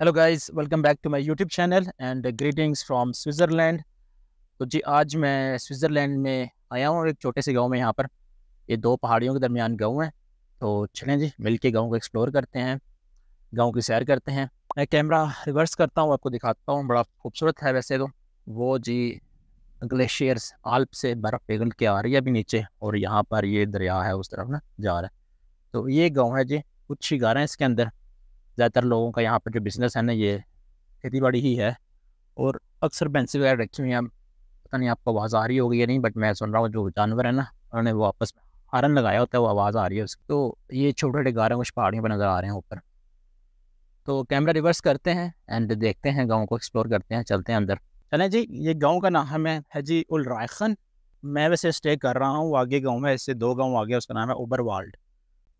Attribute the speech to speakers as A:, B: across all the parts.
A: Hello guys welcome back to my YouTube channel and greetings from Switzerland तो जी, आज मैं स्विट्ज़रलैंड में आया हूँ एक छोटे से गाँव में यहाँ पर। ये दो पहाड़ियों के दरमियान गाँव है। तो चलें जी मिल के गाँव को एक्सप्लोर करते हैं, गाँव की सैर करते हैं। मैं कैमरा रिवर्स करता हूँ, आपको दिखाता हूँ। बड़ा खूबसूरत है वैसे तो। वो जी ग्लेशियर्स आल्प से बर्फ़ पिघल के आ रही है अभी नीचे और यहाँ पर ये दरिया है उस तरफ़ ना, जा रहा है। तो ये गाँव है जी, कुछ हैं इसके अंदर। ज़्यादातर लोगों का यहाँ पर जो बिज़नेस है ना, ये खेती बाड़ी ही है और अक्सर भैंसी वगैरह रखी हुई हैं। पता नहीं आपको आवाज़ आ रही होगी या नहीं बट मैं सुन रहा हूँ जो जानवर है ना, उन्होंने वो आपस में हारन लगाया होता है, वो आवाज़ आ रही है उसकी। तो ये छोटे छोटे गारे कुछ पहाड़ियों पर नज़र आ रहे हैं ऊपर। तो कैमरा रिवर्स करते हैं एंड देखते हैं, गाँव को एक्सप्लोर करते हैं, चलते हैं अंदर। चलें जी, ये गाँव का नाम है है जी उल रायखन। मैं वैसे स्टे कर रहा हूँ, आगे गाँव में इससे दो गाँव आगे, उसका नाम है ओबर वाल्ड।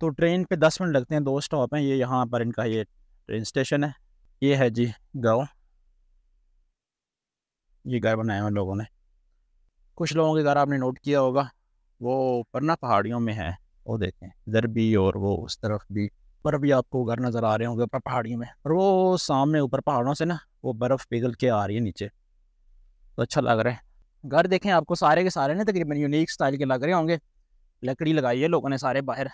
A: तो ट्रेन पे दस मिनट लगते हैं, दो स्टॉप हैं, ये यहाँ पर इनका ये ट्रेन स्टेशन है। ये है जी गाँव। ये घर बनाए हुए लोगों ने। कुछ लोगों के घर आपने नोट किया होगा, वो ऊपर ना पहाड़ियों में है, वो देखें, इधर भी और वो उस तरफ़ भी। पर भी आपको घर नज़र आ रहे होंगे ऊपर पहाड़ियों में, और वो सामने ऊपर पहाड़ों से ना, वो बर्फ़ पिघल के आ रही है नीचे। तो अच्छा लग रहा है। घर देखें, आपको सारे के सारे ना तकरीबन यूनिक स्टाइल के लग रहे होंगे। लकड़ी लगाई है लोगों ने सारे बाहर।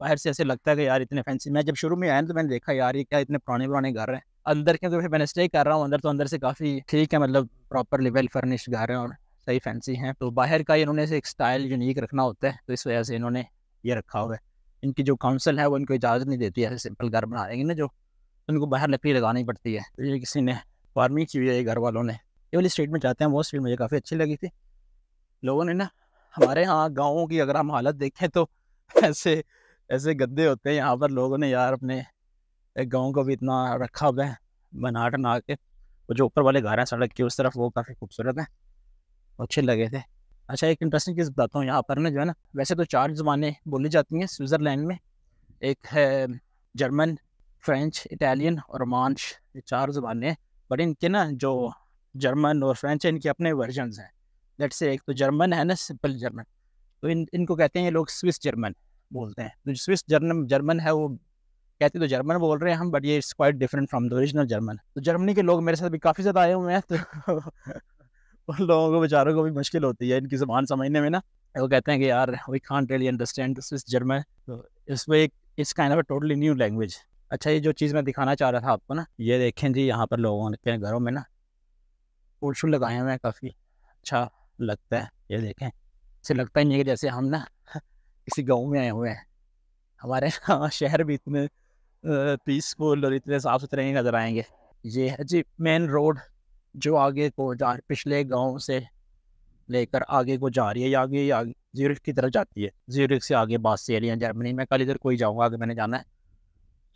A: बाहर से ऐसे लगता है कि यार इतने फैंसी मैं जब शुरू में आया तो मैंने देखा, यार ये क्या इतने पुराने पुराने घर हैं। अंदर क्योंकि फिर मैंने स्टे कर रहा हूँ, अंदर तो अंदर से काफ़ी ठीक है मतलब प्रॉपर लेवल फर्निश घर हैं और सही फैंसी हैं। तो बाहर का इन्होंने से एक स्टाइल यूनिक रखना होता है तो इस वजह से इन्होंने ये रखा हुआ है। इनकी जो काउंसिल है वो इनको इजाज़त नहीं देती ऐसे सिंपल घर बना देंगे ना जो तो उनको बाहर लकड़ी लगानी पड़ती है। तो ये किसी ने फ़ार्मिंग की हुई है घर वालों ने। ये वाली स्ट्रीट में जाते हैं, वो स्ट्रीट मुझे काफ़ी अच्छी लगी थी। लोगों ने ना, हमारे यहाँ गाँवों की अगर हम हालत देखें तो ऐसे ऐसे गद्दे होते हैं, यहाँ पर लोगों ने यार अपने एक गाँव को भी इतना रखा हुआ है बना टना के। वो जो ऊपर वाले घर हैं, सड़क की, उस तरफ़ वो काफ़ी खूबसूरत हैं, अच्छे लगे थे। अच्छा एक इंटरेस्टिंग चीज़ बताता हूँ, यहाँ पर ना जो है ना, वैसे तो चार ज़बानें बोली जाती हैं, स्विट्ज़रलैंड में। एक है जर्मन, फ्रेंच, इटालियन और रोमांश ये चार ज़बानें बट इनके ना जो जर्मन और फ्रेंच है, इनके अपने वर्जनस हैं। लेट से एक तो जर्मन है ना सिंपल जर्मन। तो इन, इनको कहते हैं ये लोग स्विस जर्मन। बोलते हैं। तो स्विस जर्मन जर्मन है वो, कहते तो जर्मन बोल रहे हैं हम बट ये is quite different from the original German तो जर्मनी के लोग मेरे साथ भी काफ़ी ज़्यादा आए हुए हैं तो उन लोगों को, बेचारों को भी मुश्किल होती है इनकी ज़बान समझने में ना। वो कहते हैं कि यार we can't really understand Swiss German तो इसमें एक इस kind of totally new language अच्छा ये जो चीज़ मैं दिखाना चाह रहा था आपको ना, ये देखें जी यहाँ पर लोगों के घरों में ना फूल शूल लगाए हुए हैं काफ़ी। अच्छा लगता है, ये देखें। इसे लगता ही नहीं है कि जैसे हम ना किसी गाँव में आए हुए हैं। हमारे यहाँ शहर भी इतने पीसफुल और इतने साफ़ सुथरे ही नज़र आएँगे। ये है जी मेन रोड जो आगे को जा, पिछले गाँव से लेकर आगे को जा रही है। या आगे, या ज्यूरिक की तरफ़ जाती है। ज्यूरिक से आगे एरिया जर्मनी में कल इधर कोई जाऊँगा आगे मैंने जाना है।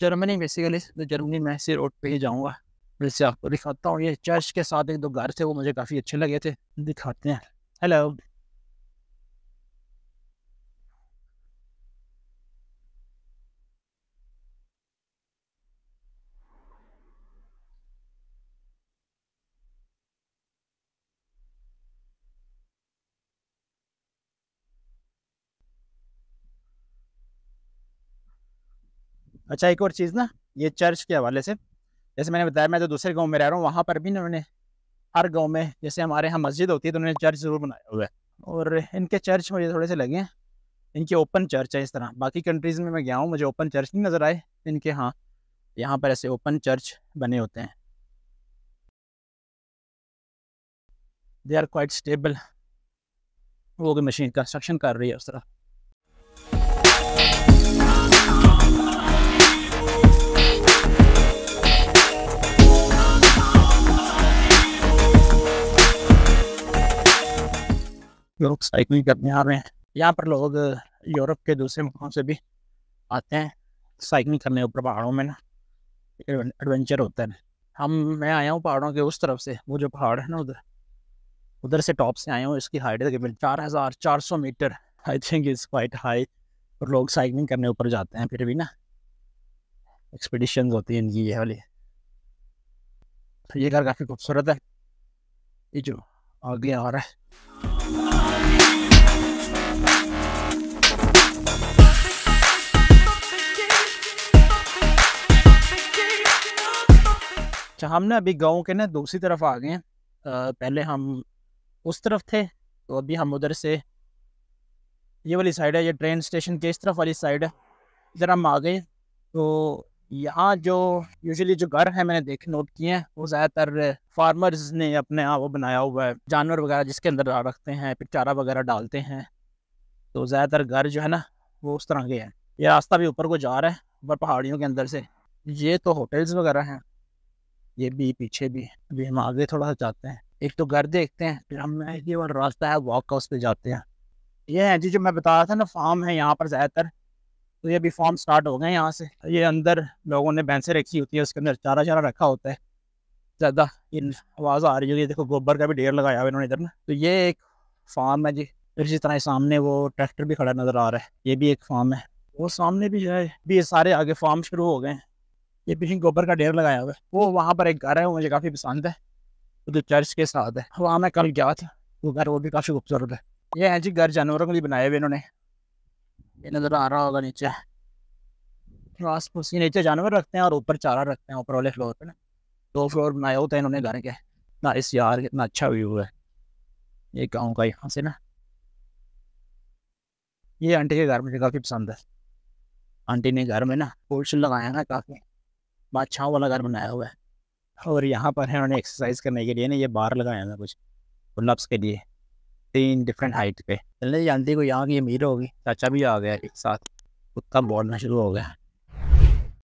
A: जर्मनी बेसिकली तो जर्मनी में ऐसे रोड पे ही जाऊँगा। आपको दिखाता हूँ, ये चर्च के साथ एक दो घर थे, वो मुझे काफ़ी अच्छे लगे थे। दिखाते हैं। हेलो अच्छा एक और चीज़ ना, ये चर्च के हवाले से, जैसे मैंने बताया, मैं तो दूसरे गाँव में रह रहा हूँ, वहाँ पर भी उन्होंने, हर गाँव में, जैसे हमारे यहाँ मस्जिद होती है तो उन्होंने चर्च ज़रूर बनाया हुआ है। और इनके चर्च मुझे थोड़े से लगे हैं, इनके ओपन चर्च है इस तरह। बाकी कंट्रीज़ में मैं गया हूँ, मुझे ओपन चर्च नहीं नज़र आए, इनके हाँ यहाँ पर ऐसे ओपन चर्च बने होते हैं। दे आर क्वाइट स्टेबल वो भी मशीन कंस्ट्रक्शन कर रही है उस तरह। लोग साइकिलिंग करने आ रहे हैं। यहाँ पर लोग, यूरोप के दूसरे मुल्कों से भी आते हैं साइकिलिंग करने ऊपर पहाड़ों में ना। एडवेंचर होता है। हम, मैं आया हूँ पहाड़ों के उस तरफ़ से, वो जो पहाड़ है ना उधर उधर से टॉप से आया हूँ, इसकी हाइट तकरीबन चार हज़ार चार सौ metre. I think is quite high और लोग साइकिलिंग करने ऊपर जाते हैं फिर भी ना। एक्सपीडिशन होती है इनकी, ये वाली। तो ये घर काफ़ी खूबसूरत है। ये जो आगे आ रहा है। अच्छा हम ना अभी गाँव के ना दूसरी तरफ़ आ गए हैं। पहले हम उस तरफ़ थे तो अभी हम उधर से ये वाली साइड है, ये ट्रेन स्टेशन के इस तरफ़ वाली साइड है, इधर हम आ गए। तो यहाँ जो यूजुअली जो घर है, मैंने देखे नोट किए हैं, वो ज़्यादातर फार्मर्स ने अपने यहाँ वो बनाया हुआ है। जानवर वगैरह जिसके अंदर रखते हैं, फिर चारा वगैरह डालते हैं। तो ज़्यादातर घर जो है ना, वो उस तरह के हैं। ये रास्ता भी ऊपर को जा रहा है, ऊपर पहाड़ियों के अंदर से। ये तो होटल्स वगैरह हैं। ये भी पीछे भी अभी हम आगे थोड़ा सा जाते हैं। एक तो घर देखते हैं, फिर हम ये वाला रास्ता है वॉक हाउस पे जाते हैं। ये है जी, जो मैं बता रहा था ना फार्म है यहाँ पर ज़्यादातर। तो ये अभी फार्म स्टार्ट हो गए हैं यहाँ से। ये अंदर लोगों ने भैंसें रखी होती है, उसके अंदर चारा चारा रखा होता है। ज़्यादा इन आवाज़ आ रही होगी, देखो गोबर का भी ढेर लगाया हुआ इन्होंने इधर ना। तो ये एक फार्म है जी। फिर इसी तरह सामने वो ट्रैक्टर भी खड़ा नज़र आ रहा है। ये भी एक फार्म है। वो सामने भी है भी सारे आगे फार्म शुरू हो गए हैं। ये पीछे गोबर का ढेर लगाया हुआ है। वो वहाँ पर एक घर है, वो मुझे काफ़ी पसंद है। वो तो चर्च के साथ है। वहाँ मैं कल गया था। वो घर, वो भी काफ़ी खूबसूरत है। ये है जी घर, जानवरों के लिए बनाए हुए इन्होंने। ये नज़र आ रहा होगा नीचे। आस पास नीचे जानवर रखते हैं और ऊपर चारा रखते हैं, ऊपर वाले फ्लोर पे ना। दो फ्लोर बनाए होते हैं इन्होंने घर के। ना इस यार, कितना अच्छा व्यू है। ये गाँव का यहाँ से ना। ये आंटी के घर मुझे काफ़ी पसंद है। आंटी ने घर में ना पोर्शन लगाया ना काफ़ी। बादशाह वाला घर बनाया हुआ है। और यहाँ पर है उन्होंने एक्सरसाइज करने के लिए ना ये बार लगाया है कुछ पुलअप्स के लिए। तीन डिफरेंट हाइट पे। चलने, जानती कोई यहाँ की अमीर होगी? चाचा भी आ गया एक साथ। कुत्ता बोलना शुरू हो गया